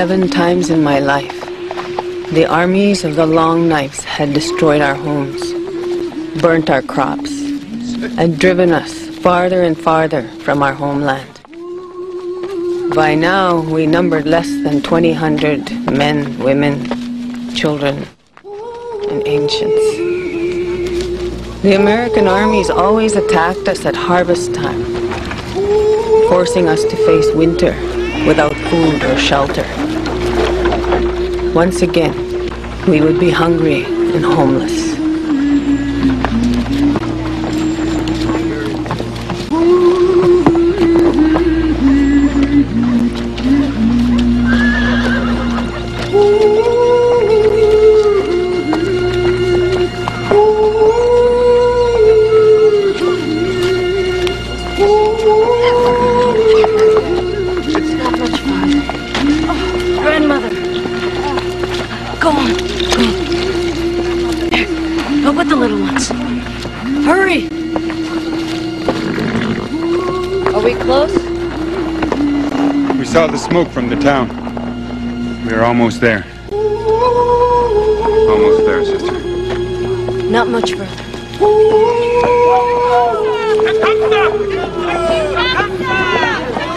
Seven times in my life, the armies of the Long Knives had destroyed our homes, burnt our crops, and driven us farther and farther from our homeland. By now, we numbered less than 2,000 men, women, children, and ancients. The American armies always attacked us at harvest time, forcing us to face winter without food or shelter. Once again, we would be hungry and homeless. Saw the smoke from the town. We're almost there. Almost there, sister. Not much further.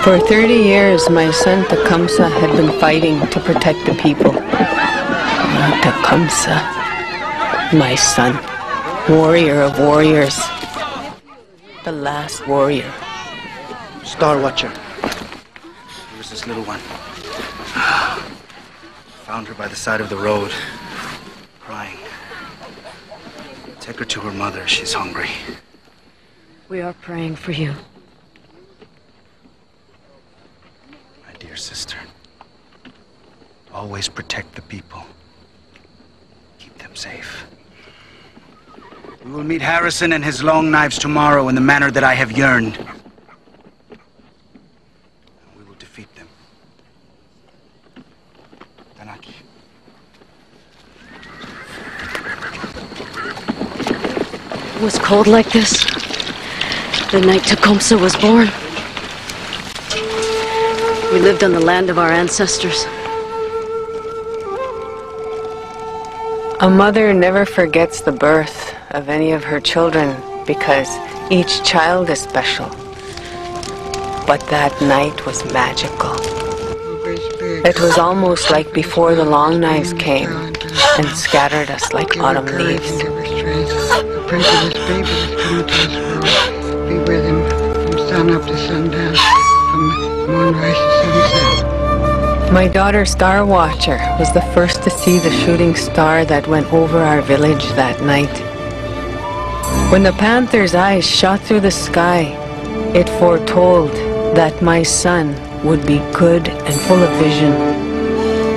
For 30 years, my son Tecumseh had been fighting to protect the people. Ah, Tecumseh, my son, warrior of warriors, the last warrior. Star Watcher. Here's this little one. Found her by the side of the road, crying. Take her to her mother. She's hungry. We are praying for you. My dear sister. Always protect the people. Keep them safe. We will meet Harrison and his long knives tomorrow in the manner that I have yearned. We will defeat them. Tanaki. It was cold like this the night Tecumseh was born. We lived on the land of our ancestors. A mother never forgets the birth of any of her children because each child is special. But that night was magical. It was almost like before the long knives came and scattered us like autumn leaves. Baby that's to this world. Be with him from sun up to sundown, from moonrise to sunset. My daughter Star Watcher was the first to see the shooting star that went over our village that night. When the panther's eyes shot through the sky, it foretold that my son would be good and full of vision,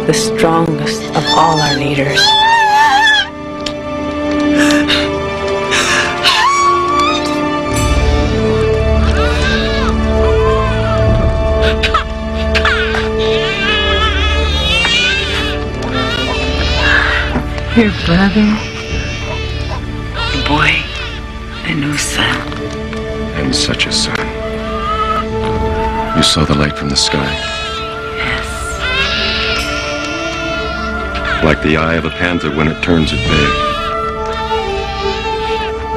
the strongest of all our leaders. Your brother, boy, a new son. And such a son. You saw the light from the sky? Yes. Like the eye of a panther when it turns at bay.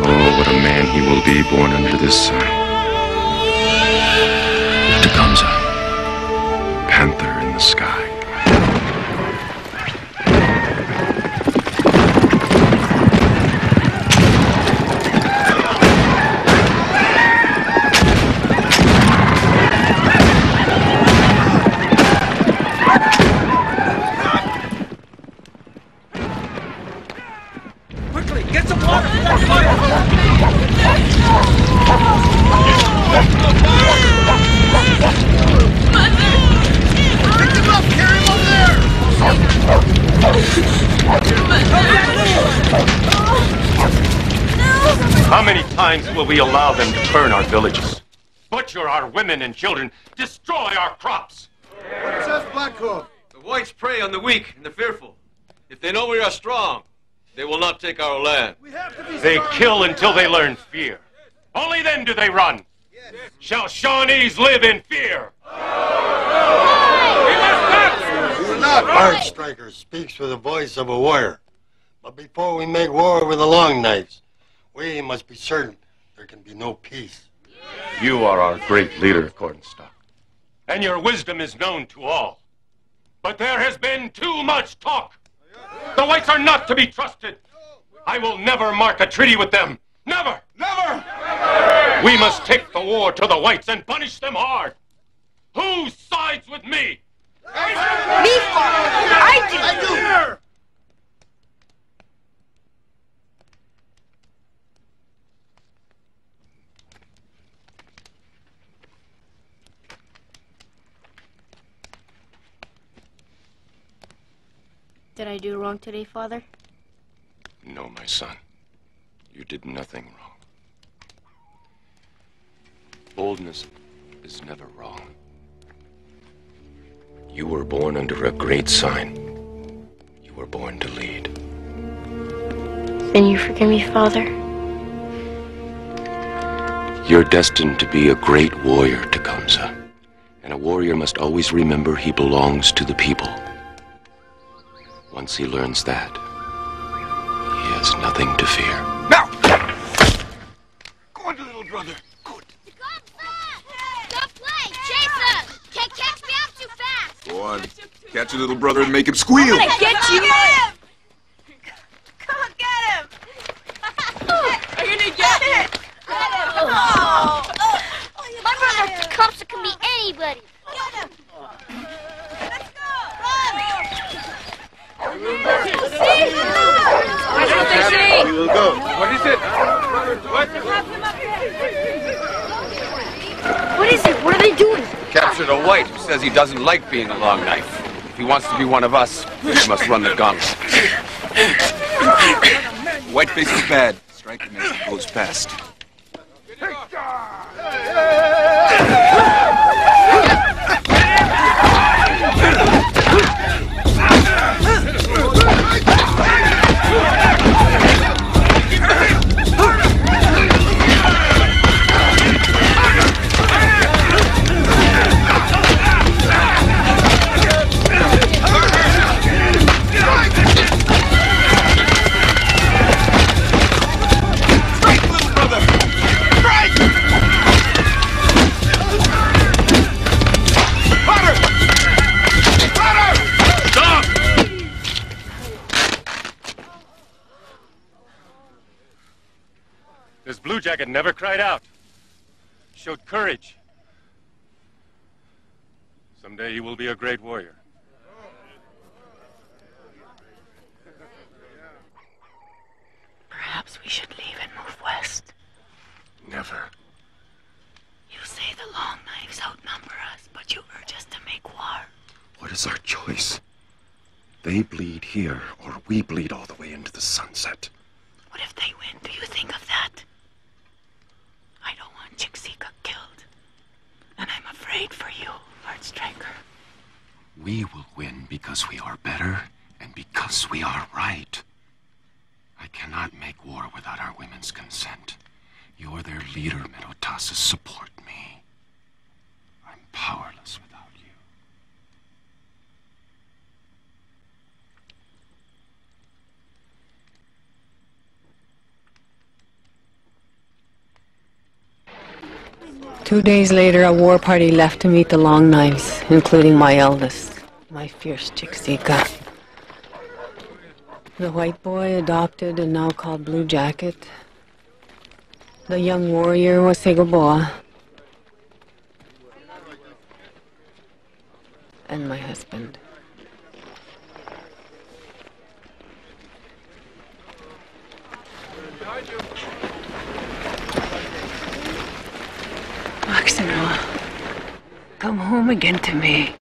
Oh, what a man he will be born under this sun. Tecumseh. Panther in the sky. How many times will we allow them to burn our villages? Butcher our women and children, destroy our crops! What says Black Hawk? The whites prey on the weak and the fearful. If they know we are strong, they will not take our land. They kill until they learn fear. Only then do they run. Shall Shawnees live in fear? Oh. Do not. Bart Striker speaks with the voice of a warrior. But before we make war with the long knives, we must be certain there can be no peace. You are our great leader, Cornstalk. And your wisdom is known to all. But there has been too much talk. The whites are not to be trusted. I will never mark a treaty with them. Never! Never! We must take the war to the whites and punish them hard. Who sides with me? Me, I do! I do! Did I do wrong today, Father? No, my son. You did nothing wrong. Boldness is never wrong. You were born under a great sign. You were born to lead. Then you forgive me, Father? You're destined to be a great warrior, Tecumseh. And a warrior must always remember he belongs to the people. Once he learns that, he has nothing to fear. Now! Go on, little brother. Good. Good play! Chase us! Can't catch me up too fast! Go on. Catch your little brother and make him squeal. I'm gonna get you! Come on, get him! Are you gonna get it? Get him! Oh. My brother Tecumseh can be anybody! Get him! We will go. What is it? What? What is it? What are they doing? Captured a white who says he doesn't like being a long knife. If he wants to be one of us, he must run the gauntlet. Whiteface is bad. Strike him as he goes past. This jacket never cried out. Showed courage. Someday he will be a great warrior. Perhaps we should leave and move west. Never. You say the long knives outnumber us, but you urge us to make war. What is our choice? They bleed here, or we bleed all the way into the sunset. What if they win? Do you think of that? I don't want Chicksika killed. For you, Lord Striker. We will win because we are better and because we are right. I cannot make war without our women's consent. You're their leader, Menotasis. Support me. I'm powerless without you. Two days later, a war party left to meet the Long Knives, including my eldest, my fierce Chicksika. The white boy adopted and now called Blue Jacket. The young warrior was Segoboa. And my husband. Again to me.